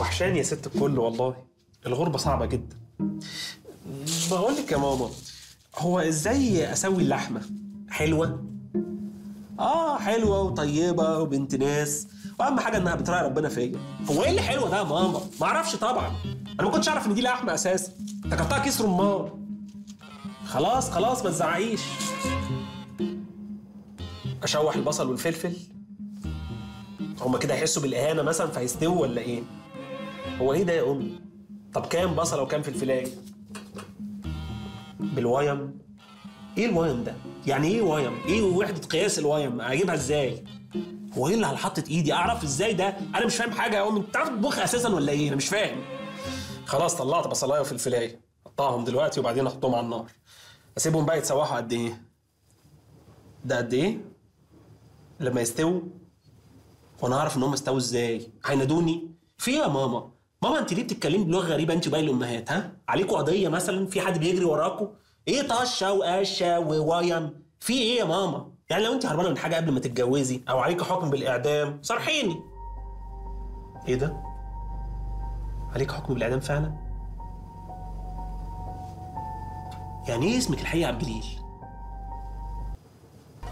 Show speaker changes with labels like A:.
A: وحشاني يا ست الكل والله. الغربة صعبة جدا. بقول لك يا ماما هو إزاي أسوي اللحمة؟ حلوة؟ آه حلوة وطيبة وبنت ناس. وأهم حاجة إنها بتراعي ربنا فيا. هو إيه اللي حلو ده يا ماما؟ ما أعرفش طبعا. أنا ما كنتش أعرف إن دي لحمة أساسا. افتكرتها كيس رمان. خلاص خلاص ما تزعقيش. أشوح البصل والفلفل. هما كده هيحسوا بالإهانة مثلا فهيستووا ولا إيه؟ هو إيه ده يا امي؟ طب كام بصلة وكام فلفلاية؟ بالويم إيه الويم ده؟ يعني إيه ويم إيه وحدة قياس الويم اجيبها إزاي؟ هو إيه اللي على ايدي؟ اعرف إزاي ده؟ أنا مش فاهم حاجة يا امي. انت بتعرف تطبخ أساسا ولا إيه؟ أنا مش فاهم. خلاص طلعت بصلاية وفلفلاية. اقطعهم دلوقتي وبعدين احطهم على النار. اسيبهم بقى يتسوحوا قد إيه؟ ده قد إيه؟ لما يستووا. وأنا اعرف ان هم استووا إزاي؟ هينادوني. في إيه يا ماما؟ ماما انت ليه بتتكلمي بلغة غريبة انت وباقي الأمهات ها؟ عليكوا قضية مثلا في حد بيجري وراكوا؟ إيه طشة وقشة ووايم في إيه يا ماما؟ يعني لو انت هربانة من حاجة قبل ما تتجوزي أو عليكي حكم بالإعدام صرحيني. إيه ده؟ عليك حكم بالإعدام فعلا؟ يعني إيه اسمك الحقيقي عبد الجليل؟